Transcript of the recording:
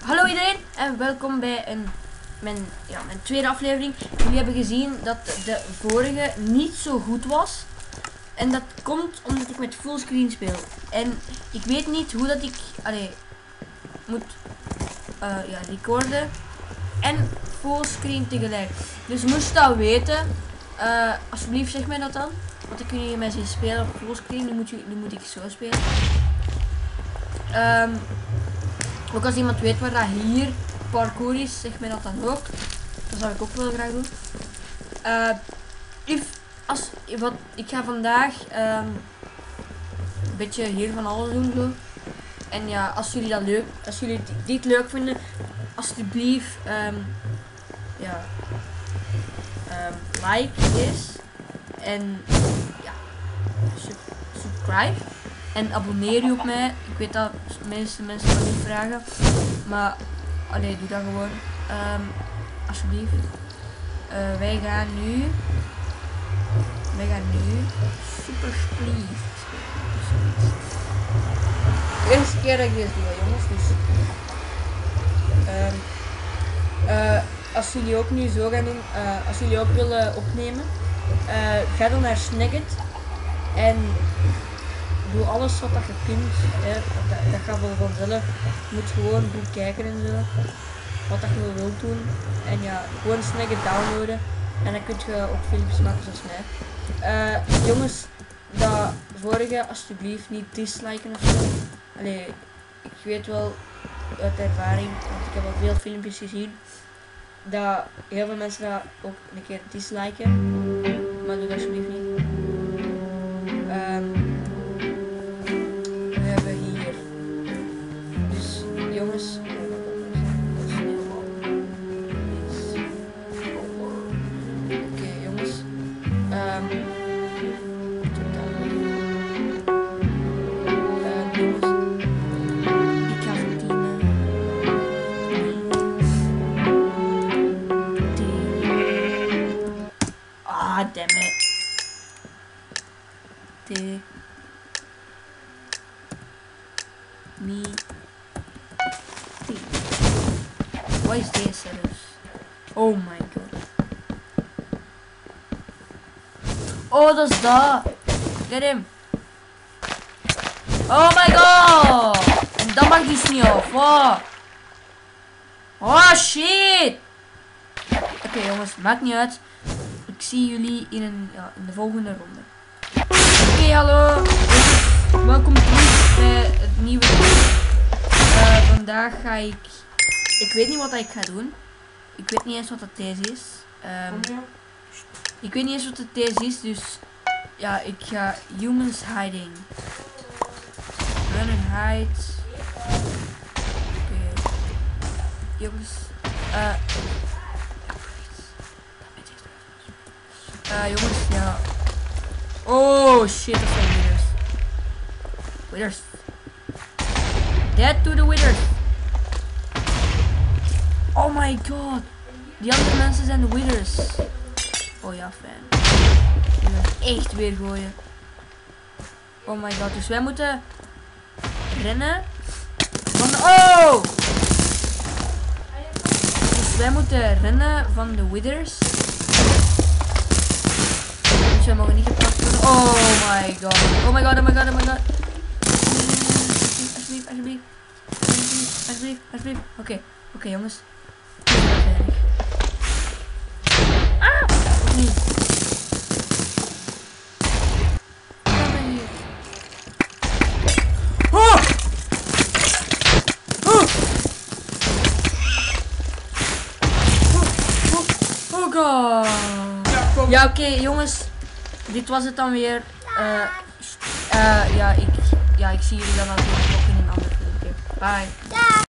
Hallo iedereen en welkom bij een, mijn, ja, mijn tweede aflevering. Jullie hebben gezien dat de vorige niet zo goed was. En dat komt omdat ik met fullscreen speel. En ik weet niet hoe dat ik allee, moet uh, ja, recorden en fullscreen tegelijk. Dus moest je dat weten, uh, alsjeblieft zeg mij dat dan. Want dan kunnen jullie mij zien spelen op fullscreen. Nu moet, je, moet ik zo spelen. Um, ook als iemand weet waar dat hier parcours is, zeg mij dat dan ook. Dat zou ik ook wel graag doen. Uh, if, als, wat, ik ga vandaag um, een beetje hier van alles doen. Zo. En ja, als jullie dat leuk, als jullie dit leuk vinden, alsjeblieft, um, ja, um, like is en ja, sub, subscribe. En abonneer je op mij. Ik weet dat de meeste mensen dat niet vragen. Maar, allee, doe dat gewoon. Um, alsjeblieft. Uh, wij gaan nu... Wij gaan nu Super Spleef De eerste keer dat ik dit doe, jongens. Dus... Um, uh, als jullie ook nu zo gaan doen, uh, als jullie ook willen opnemen, ga dan naar Snagget en doe alles wat je kunt. Hè. Dat, dat gaat wel vanzelf. Je moet gewoon goed kijken en zo. Wat dat je wilt doen. En ja, gewoon snel downloaden. En dan kun je ook filmpjes maken zoals mij. Uh, jongens, dat vorige alsjeblieft niet disliken of zo. Allee, ik weet wel uit ervaring, want ik heb al veel filmpjes gezien, dat heel veel mensen dat ook een keer disliken. Maar doe dat alsjeblieft niet. Um, Me. T. What is this? Oh my god. Oh, that's that. Get him. Oh my god! Mag die niet af. Wow. Oh shit! Oké jongens, maakt niet uit ik zie jullie in, een, in de volgende ronde. Oké, hallo. Welkom terug bij het nieuwe uh, vandaag ga ik... Ik weet niet wat ik ga doen. Ik weet niet eens wat dat deze is. Um, ik weet niet eens wat het deze is, dus... Ja, ik ga Humans Hiding. Run and hide. Oké. Okay. Jongens. Uh, Uh, jongens, ja. Oh shit, dat zijn winners. Winners. Dead to the winners. Oh my god. Die andere mensen zijn de winners. Oh ja, fan. Die echt weer gooien. Oh my god, dus wij moeten rennen. Van de... Oh! Dus wij moeten rennen van de withers ze mogen niet gepakt worden. Oh my god. Oh my god, oh my god, oh my god. Alsjeblieft, alsjeblieft. Alsjeblieft, alsjeblieft. Oké, okay. oké okay, jongens. Ah! Of niet? Oh! Oh! Oh god. Ja, oké, okay, jongens dit was het dan weer. Uh, uh, ja, ik, ja, ik zie jullie dan natuurlijk ook in een andere filmpje. Bye.